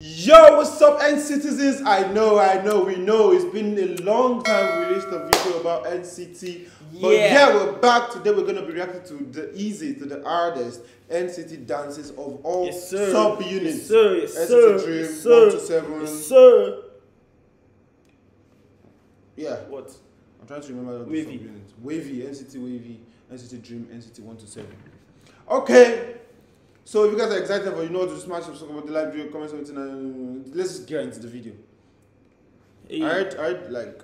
Yo, what's up, NCTzens? I know, I know, we know it's been a long time we released a video about NCT. But Yeah. yeah, we're back. Today we're gonna be reacting to the easy, to the hardest NCT dances of all Yes, sub units. Yes, sir. Yes, NCT sir. Dream, Yes, sir. 127. Yes, sir. Yeah, What? I'm trying to remember the WayV. sub units. WayV, NCT WayV, NCT Dream, NCT 127. Okay. So if you guys are excited for you know to smash up about the live video, comment something and uh, let's just get into the video. Hey, I heard, like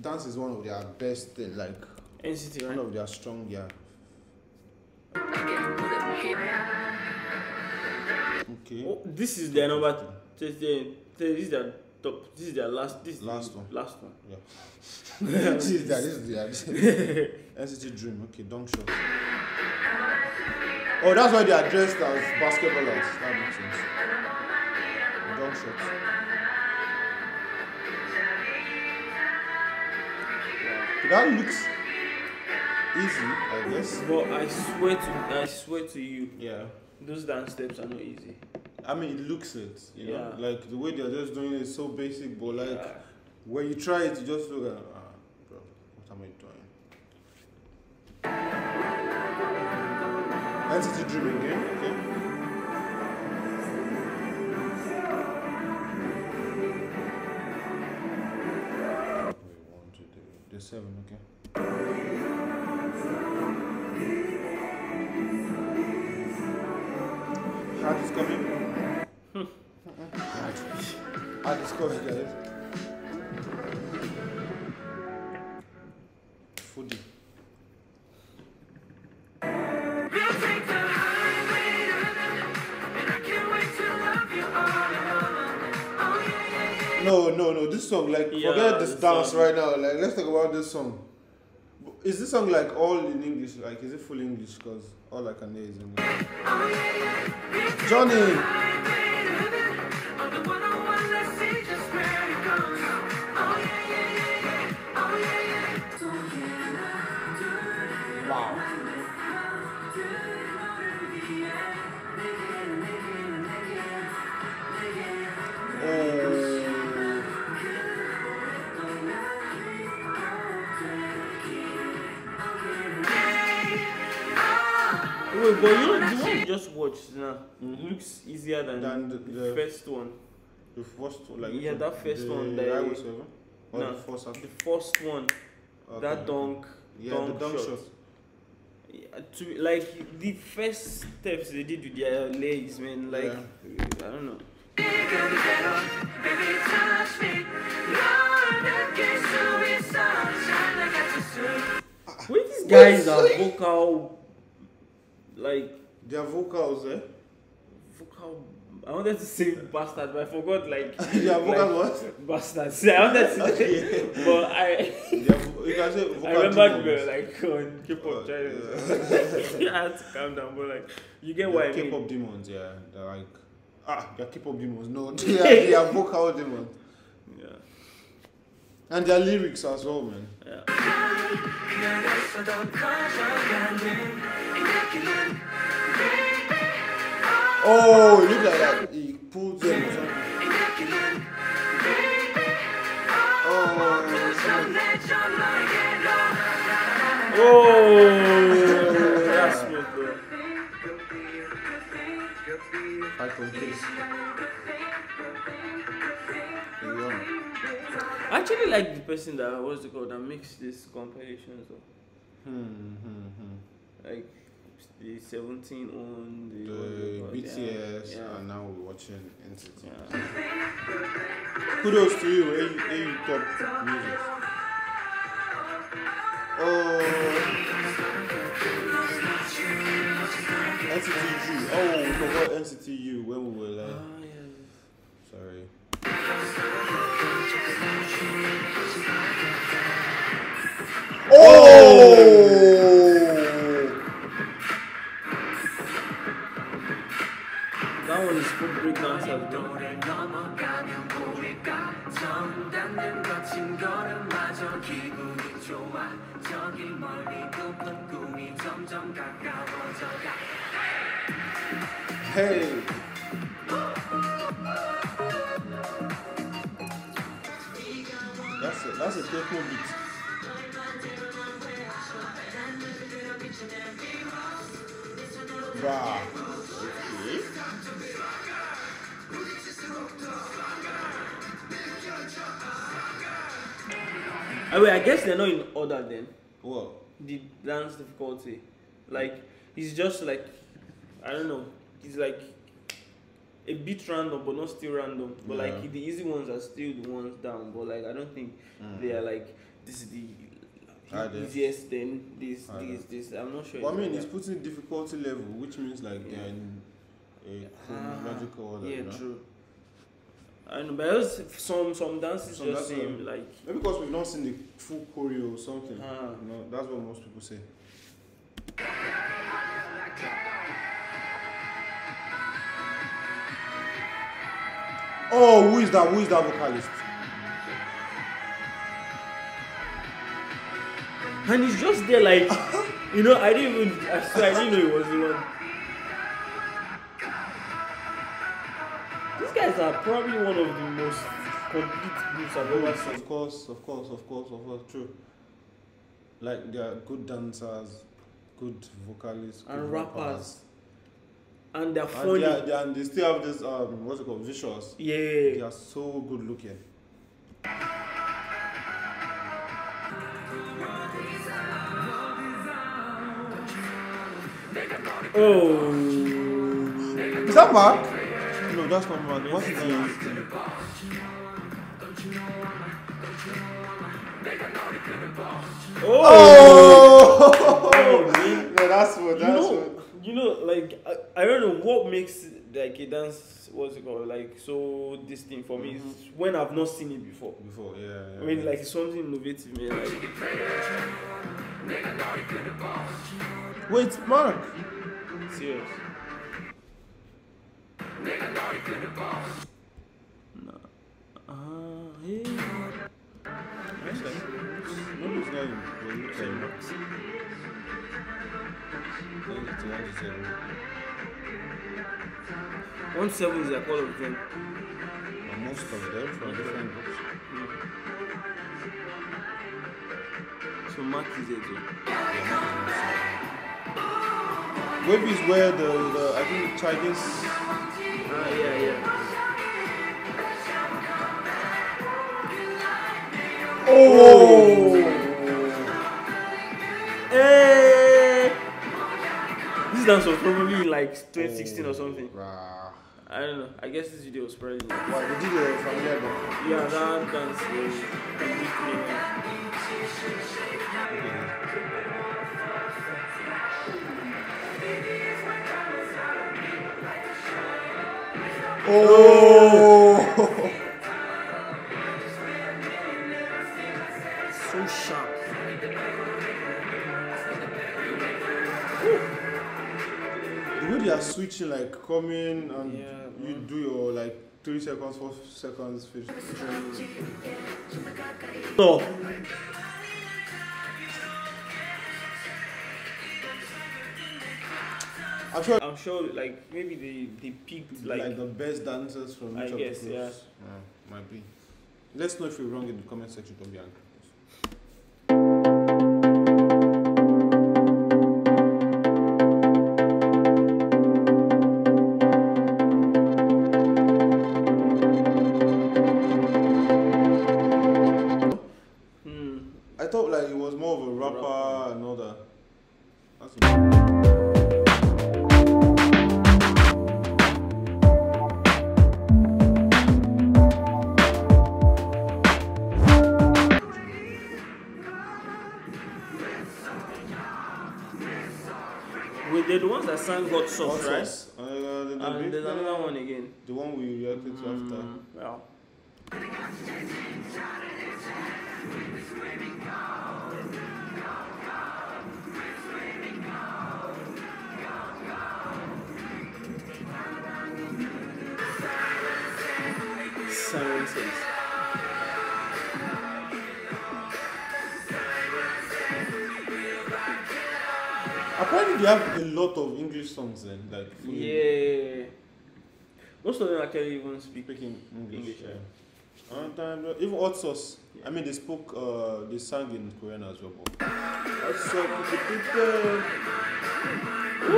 dance is one of their best thing, like NCT, one of their strong, yeah. Okay. Oh, this is their number. This is their, this is their top. This is their last. This Last one. Last one. Yeah. this is their, this is their, NCT Dream. Okay, Dunk Shot. Oh, that's why they are dressed as basketballers. That makes sense. Dunk shot. Okay, that looks easy, I guess. But I swear to, I swear to you, Yeah. those dance steps are not easy. I mean, it looks it, you know, Yeah. like the way they're just doing it is so basic, but like Yeah. when you try it, you just look at, NCT Dream again, okay. Wait, one, two, three, there's seven, okay. Hard is coming. Hard is coming, guys. Foodie. No, no, no. This song, like, Yeah, forget this this dance song. right now. Like, let's talk about this song. Is this song like all in English? Like, is it full English? Because all I can hear is English. Johnny. Wait, but you know the one you just watched now looks easier than, Than the- the, the- first one. The first one, like Yeah, that first the one, The the- highway seven? Or No, the first The after? first one, Okay. that dunk, Yeah, dunk the dunk shot. shot. Yeah, to like the first steps they did with their legs, man. Like Yeah. I don't know. Wait, these guys are vocal, like... Their vocals, eh? Vocal... I wanted to say bastard, but I forgot, like... Their vocal like, what? Bastard. See, I wanted to say... okay. But I... Their, you can say vocal I remember we were like, on K-pop oh, uh, China. Yeah. I had to calm down, but like... You get what I mean? K-pop demons, yeah. They're like... Ah, they're K-pop demons. No, they are, they are vocal demons. And their lyrics as well, man. yeah. Oh, it look like that. He pulled them or something. Oh, Oh, that's smooth, bro. I confess. Yeah. I actually like the person that what's it called that makes these compilations though. Hmm, hmm, hmm. Like the 17 on the, The what's it called? BTS, Yeah, yeah. and now we're watching NCT. yeah. Kudos to you, AU, AU top music. Oh, NCTU. Oh, we forgot NCTU when we were like. Ah, yeah. Sorry. Hey. That's a, that's a techno beat. Bruh. Okay. I mean, I guess they're not in order then. What? The dance difficulty like it's just like I don't know. It's like a bit random, but not still random. But Yeah. like the easy ones are still the ones down. But like I don't think they are like this is the easiest. Then this, this, this. I'm not sure. Well, I mean, like it's putting difficulty level, which means like they're in a Ah, chronological order. yeah, you know? true. I know, but else some some dances Some just seem like Maybe because we've not seen the full choreo or something. Ah. You know, that's what most people say. Oh, who is that? Who is that vocalist? and he's just there like you know I didn't even I swear I didn't know he was the one. These guys are probably one of the most complete groups I've ever seen. Of course, of course, of course, of course, true. Like they are good dancers, good vocalists, good And rappers. And they're And funny. they, they, are, and they still have this um, what's it called, visuals. Yeah, they are so good looking. Oh. Is that Mark? No, that's not Mark. What's his name? Oh. Oh! Oh, no, that's what. You That's know, what. you know, like I, I don't know what makes like a dance. What's it called? Like so, this thing for me is when I've not seen it before. Before, yeah. yeah I mean, yeah. like it's something innovative, man. Like Wait, Mark. serious. Nah. Ah, hey. That's like, it's not him. but it looks like him. Maybe it's the one that's, uh, One seven is like all of them. uh, most of them from different groups. So Mark is it. too. WayV is where the, the I think Chinese. Ah, yeah, yeah. Oh! Hey! Dance was probably in like 2016 or oh, something. Rah. I don't know. I guess this video was probably. Why did familiar dance? Yeah, that dance was completely. Oh! Switching, like coming and Yeah, you do your like three seconds, four seconds, finish. No. I'm sure I'm sure, like maybe they they picked like, like. the best dancers from I each of guess, the groups. Yeah, might be. Let's know if we're wrong in the comment section. Don't be angry. They're the ones that sang Hot Sauce, Hot right? Sauce. Uh, the, the, And there's another one again. The one we reacted to after. Mm, yeah. They have a lot of English songs then, like fully Yeah. Most of them actually even speak speaking English. English, yeah. yeah. Time, bro. Even hot sauce. I mean, they spoke, uh, they sang in Korean as well. But hot sauce, people.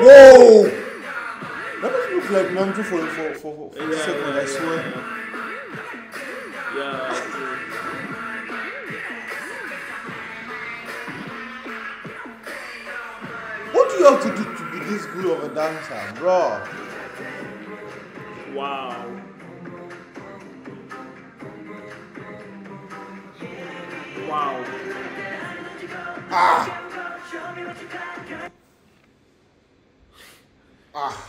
Whoa! That doesn't look like Namjoon for for for, for a second. I swear. Yeah. true. What do you have to do to be this good of a dancer, bro? Wow. Wow. What?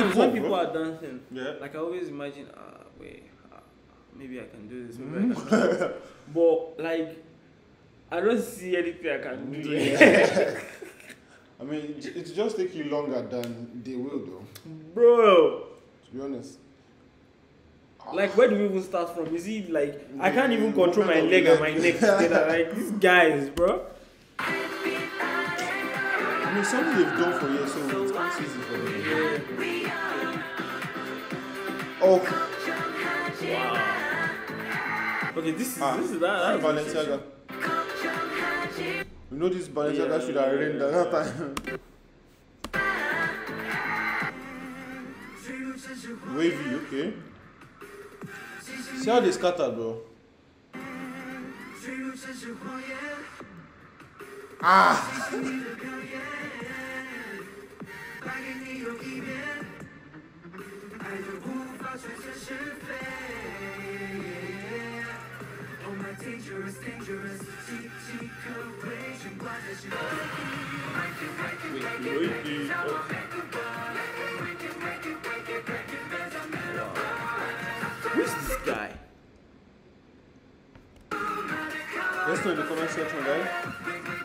Sometimes when people are dancing, Yeah. like I always imagine, ah, wait, ah, maybe I can do this, maybe I can do this. But, like, I don't see anything I can do. yet. I mean, it, it just take you longer than they will, though. Bro, To be honest. like, where do we even start from? Is it like, I can't even control my leg and my neck together. Like, these guys, bro. I mean, something they've done for years, so it's easy for them. Oh, Wow. Okay, this is, ah, this is that. that Balenciaga. You know this Balenciaga Yeah, should have rained at that time. WayV, okay. See how they scatter, bro. Ah! Wait, wait, oh. Who's this guy? Let's know in the comment section,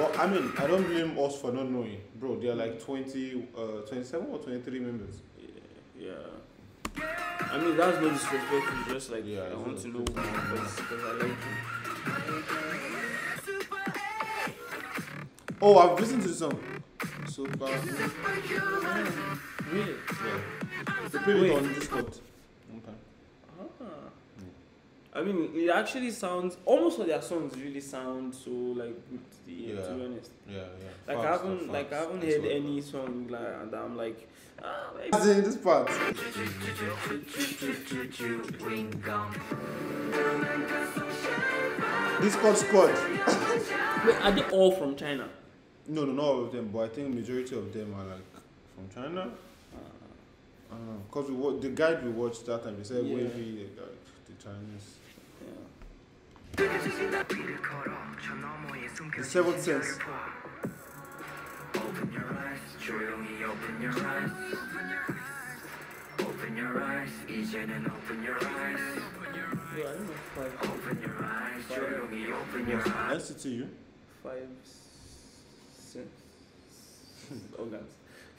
Well, I mean, I don't blame us for not knowing. Bro, They are like 20, uh, 27 or 23 members. Yeah. I mean, that's no disrespect. It's just like, Yeah, I want to know more because I like you. Oh, I've listened to the song. Super. Really? Yeah. They played it on Discord. One time. Ah. I mean, it actually sounds almost all their songs really sound so like good to the ear. To Yeah. be honest, Yeah, yeah. like I haven't facts. like I haven't heard what- any song like that. I'm like, ah, maybe. As in this part. Discord squad. Wait, are they all from China? No, no, not all of them, but I think majority of them are like from China. I don't know, cause we the guide we watched that time, they said Yeah. WayV, uh, the Chinese. Yeah. The seventh sense. Open your eyes, 조용히 open your eyes. Open your eyes, 이제는 open your eyes. Yeah, I don't know five, Open your eyes, 조용히 open your eyes. NCTU. five, six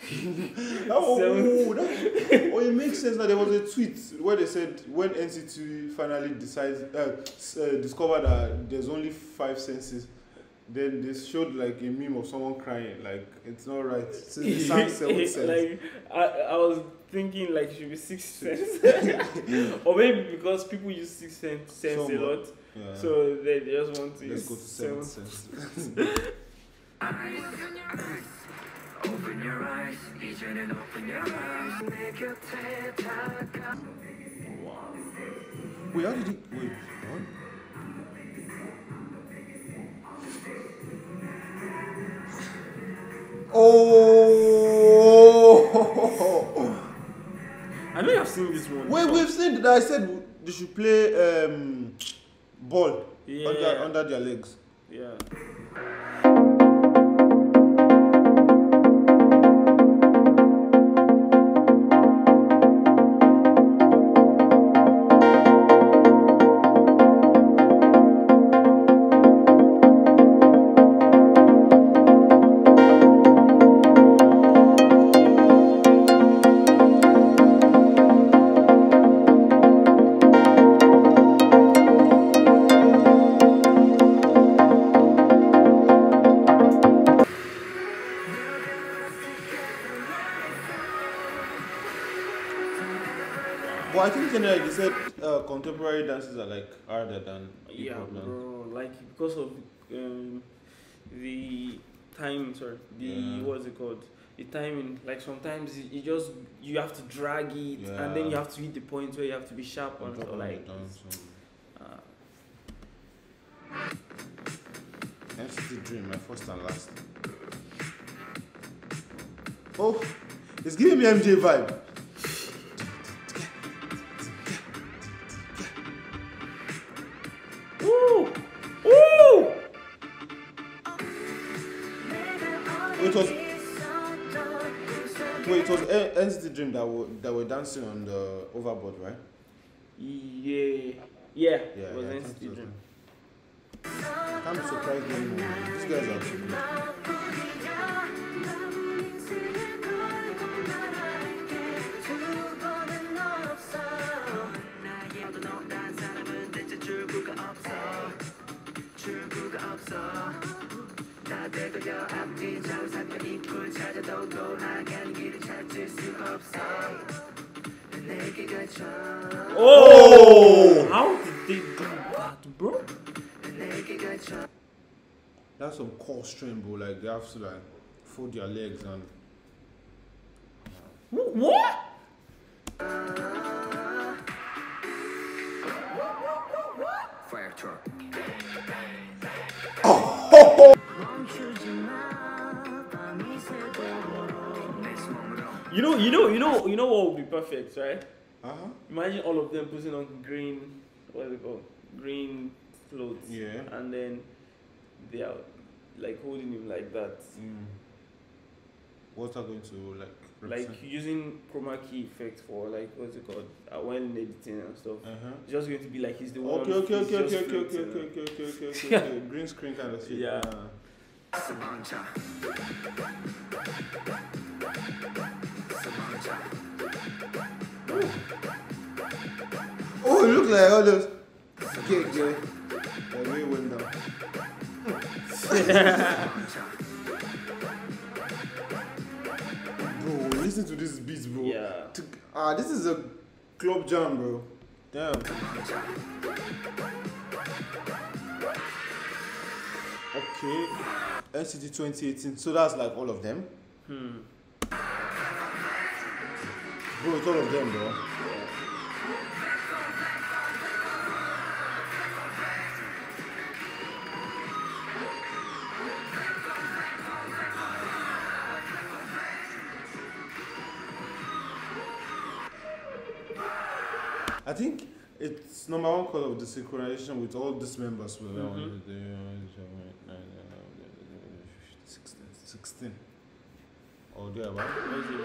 organs. Oh, Seven. oh, that, oh, it makes sense that there was a tweet where they said when NCT finally decides uh, uh, discovered that there's only five senses, then they showed like a meme of someone crying, like it's not right. Since the sang seven sense. like I, I was thinking like it should be six sense, or maybe because people use six sense, sense a lot, yeah. so they just want to let's use go to seven seven. sense. Open your eyes, 이제는 open your eyes. 내 곁에 다가. wait, how did he? Wait, what? Oh! I know I've seen this one. Wait, we've said that I said they should play um, ball Yeah. under, under their legs. Yeah. Generally they said uh, contemporary dances are like harder than Yeah, dance. bro. Like because of um, the time. Sorry, the Yeah. what's it called? The timing. Like sometimes you you just you have to drag it, and then you have to hit the point where you have to be sharp On so of like. Uh, NCT Dream, my first and last. Oh, it's giving me MJ vibe. It was wait, it was NCT Dream that were that were dancing on the overboard, right? Yeah. Yeah. Yeah, it was yeah, NCT. Dream. Be surprised anymore. These guys are so good. Oh! oh! How did they do that, bro? That's some core strain, bro. Like they have to like fold their legs and What? You know, you know, you know, you know what would be perfect, right? uh huh. Imagine all of them putting on green, what is it called? Green clothes. Yeah. And then they are like holding him like that. Mm. What's that going to like? Like using chroma key effect for like what's it called? Uh, when editing and stuff. Uh-huh. It's just going to be like he's the one. Okay, okay, he's okay, just okay, okay, okay, okay, okay, okay, okay, okay, okay. Green screen kind of shit. Yeah. Ah. Samantha. Oh, like all those. Okay, okay. Like way went down. Bro, listen to this beat, bro. Yeah. To- Ah, this is a club jam, bro. Damn. Okay. NCT 2018. So that's like all of them. Hmm. Bro, it's all of them, bro. I think it's number one because of the synchronization with all these members. Were there mm-hmm. on the- the- 16, 16. Or thereabout. Where's it?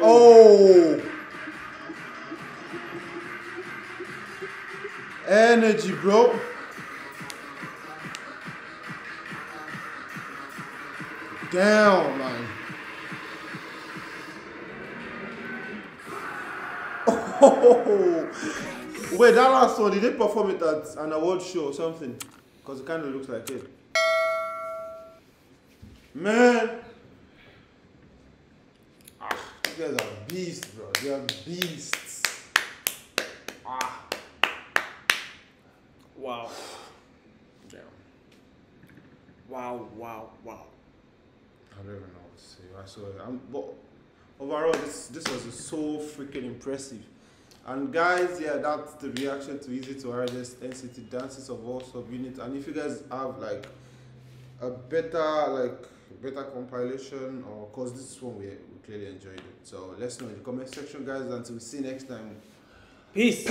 Oh! Energy, bro. Damn, wait, that last one, did they perform it at an award show or something? Because it kind of looks like it. Man. Ah, you guys are beasts, bro. You are beasts. Ah. Wow. Damn. Wow, wow, wow. I don't even know what to say. I saw it. I'm, but overall, this this was so freaking impressive. And guys, yeah, that's the reaction to Easy to Hardest NCT Dances of All Sub Unit. And if you guys have like a better like better compilation or cause this one we, we clearly enjoyed it. So let's know in the comment section, guys. Until we see you next time. Peace.